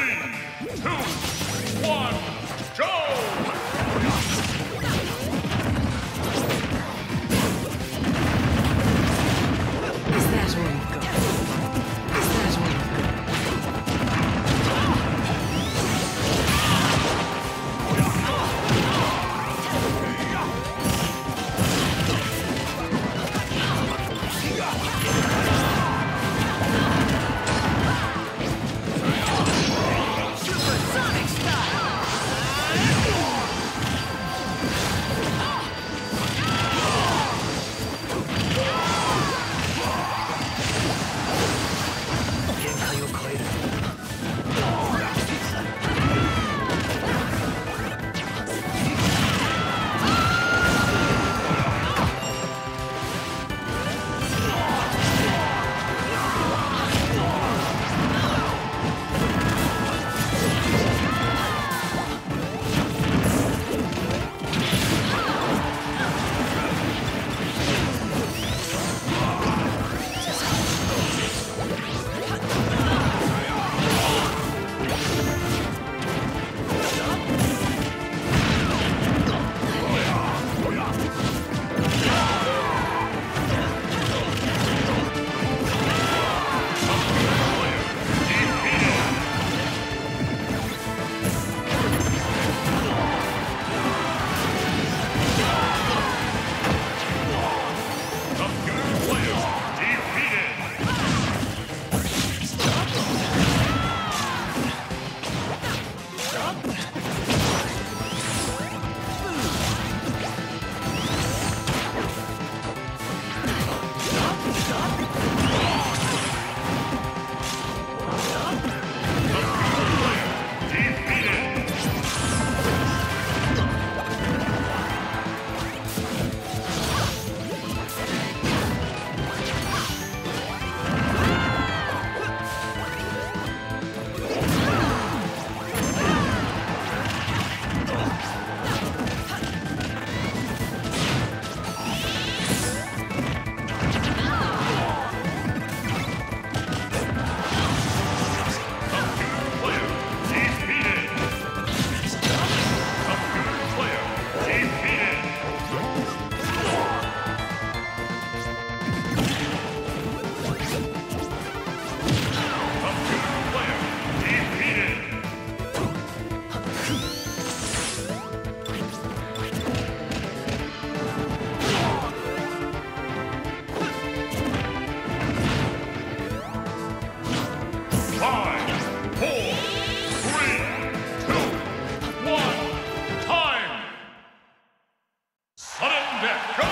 Three, two, one, Sudden death, go!